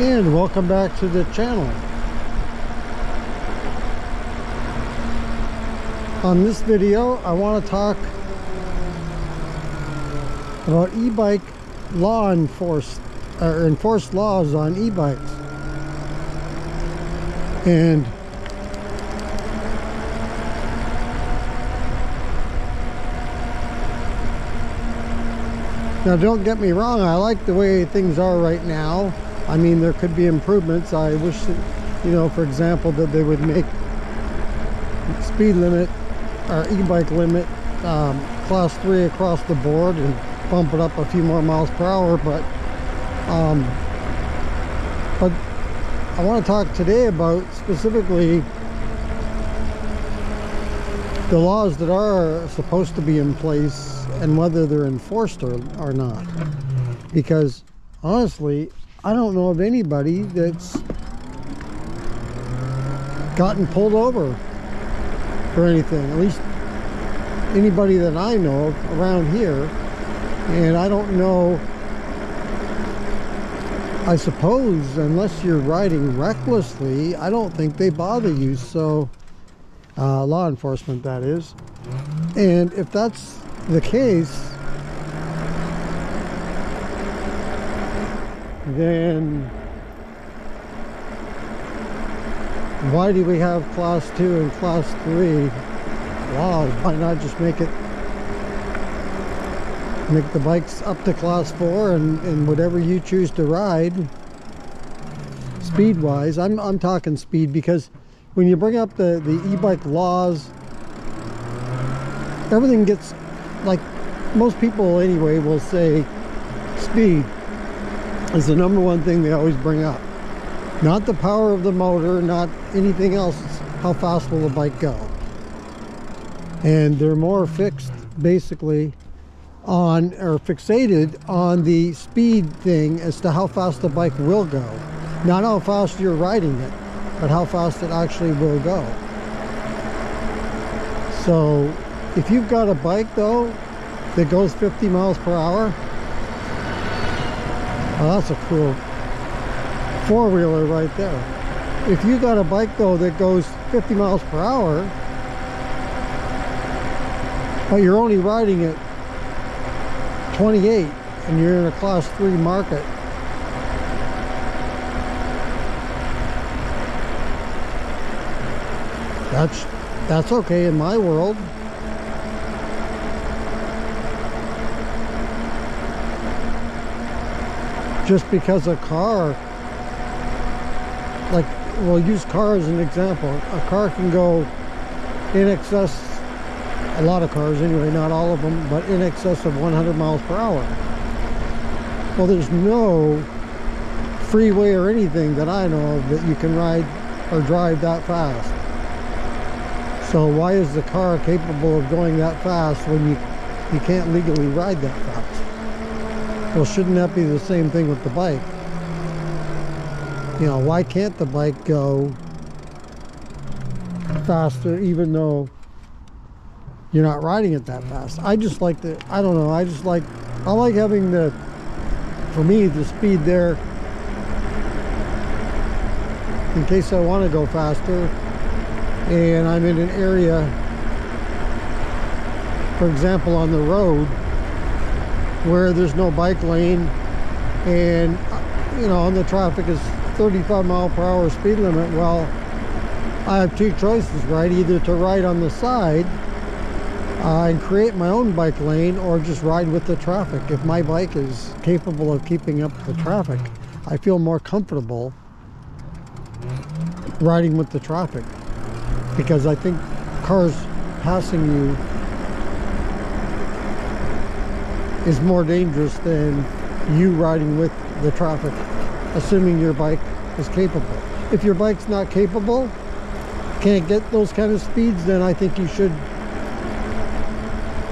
and welcome back to the channel on this video I want to talk about e-bike law enforced or enforced laws on e-bikes and Now don't get me wrong, I like the way things are right now. I mean, there could be improvements. I wish, that, you know, for example, that they would make speed limit or e-bike limit um, class 3 across the board and bump it up a few more miles per hour. But, um, but I want to talk today about specifically the laws that are supposed to be in place and whether they're enforced or, or not. Because honestly, I don't know of anybody that's gotten pulled over for anything. At least anybody that I know of around here. And I don't know, I suppose, unless you're riding recklessly, I don't think they bother you. So, uh, law enforcement, that is. And if that's the case, then why do we have class 2 and class 3 wow why not just make it make the bikes up to class 4 and, and whatever you choose to ride speed wise I'm, I'm talking speed because when you bring up the the e-bike laws everything gets like most people anyway will say speed is the number one thing they always bring up. Not the power of the motor not anything else how fast will the bike go. And they're more fixed basically on or fixated on the speed thing as to how fast the bike will go. Not how fast you're riding it but how fast it actually will go. So if you've got a bike though that goes 50 miles per hour, oh, that's a cool four-wheeler right there. If you got a bike though that goes 50 miles per hour, but you're only riding it 28 and you're in a class 3 market, that's that's okay in my world. Just because a car like we'll use car as an example. A car can go in excess a lot of cars anyway not all of them but in excess of 100 miles per hour. Well there's no freeway or anything that I know of that you can ride or drive that fast. So why is the car capable of going that fast when you you can't legally ride that fast well, shouldn't that be the same thing with the bike? You know, why can't the bike go faster even though you're not riding it that fast? I just like the, I don't know, I just like, I like having the, for me, the speed there in case I want to go faster and I'm in an area, for example, on the road where there's no bike lane and you know and the traffic is 35 mile per hour speed limit well I have two choices right? Either to ride on the side uh, and create my own bike lane or just ride with the traffic. If my bike is capable of keeping up the traffic I feel more comfortable riding with the traffic because I think cars passing you is more dangerous than you riding with the traffic, assuming your bike is capable. If your bike's not capable, can't get those kind of speeds, then I think you should,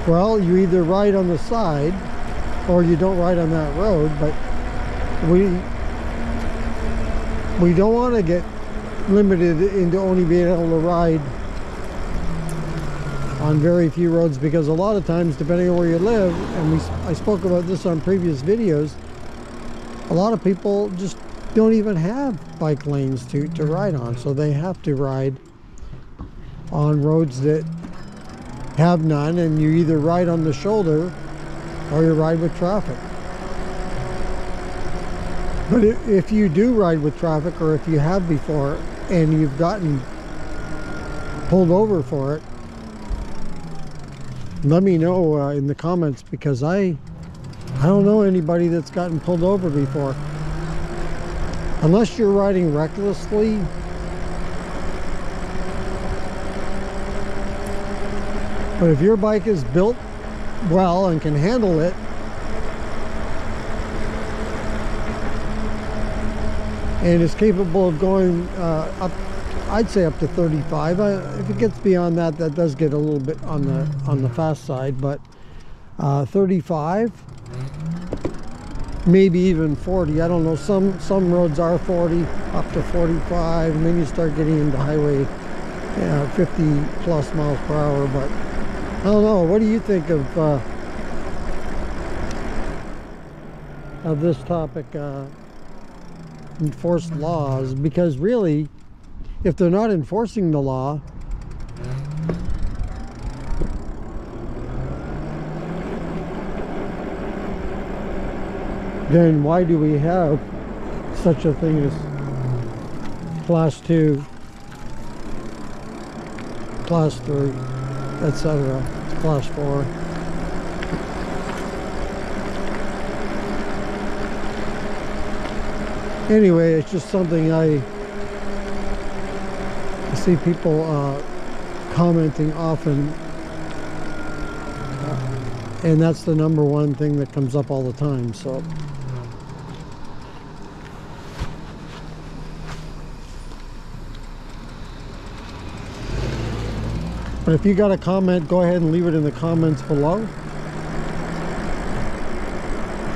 well, you either ride on the side or you don't ride on that road, but we, we don't want to get limited into only being able to ride on very few roads because a lot of times depending on where you live and we I spoke about this on previous videos a lot of people just don't even have bike lanes to, to ride on. So they have to ride on roads that have none and you either ride on the shoulder or you ride with traffic. But if you do ride with traffic or if you have before and you've gotten pulled over for it, let me know uh, in the comments because I I don't know anybody that's gotten pulled over before. Unless you're riding recklessly. But if your bike is built well and can handle it, and is capable of going uh, up, I'd say up to 35. I, if it gets beyond that, that does get a little bit on the on the fast side, but uh, 35 maybe even 40 i don't know. Some some roads are 40 up to 45 and then you start getting into highway yeah, 50 plus miles per hour but i don't know. What do you think of uh, of this topic uh, enforced laws? Because really if they're not enforcing the law then why do we have such a thing as class 2 class 3 etc class 4 anyway it's just something I, I see people uh, commenting often and that's the number one thing that comes up all the time so But if you got a comment, go ahead and leave it in the comments below.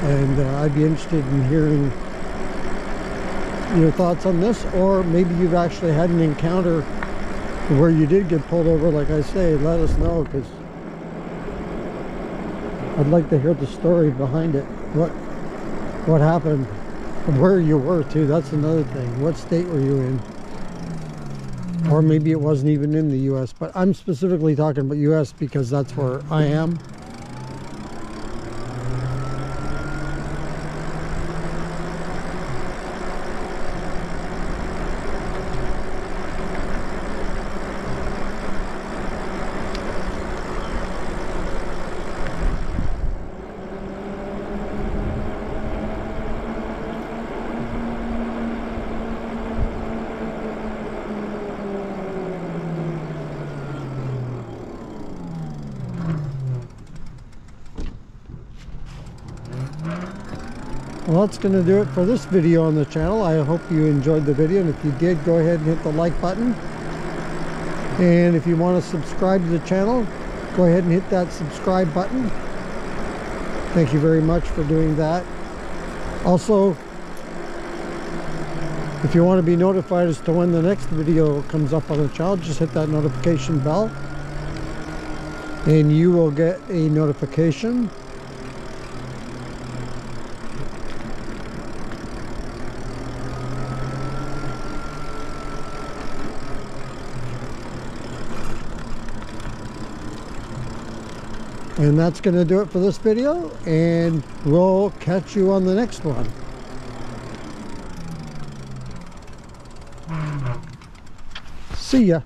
And uh, I'd be interested in hearing your thoughts on this, or maybe you've actually had an encounter where you did get pulled over, like I say, let us know, because I'd like to hear the story behind it. What what happened, where you were too, that's another thing. What state were you in? or maybe it wasn't even in the US, but I'm specifically talking about US because that's where I am. Well, that's going to do it for this video on the channel. I hope you enjoyed the video, and if you did, go ahead and hit the like button. And if you want to subscribe to the channel, go ahead and hit that subscribe button. Thank you very much for doing that. Also, if you want to be notified as to when the next video comes up on the channel, just hit that notification bell. And you will get a notification And that's going to do it for this video, and we'll catch you on the next one. See ya.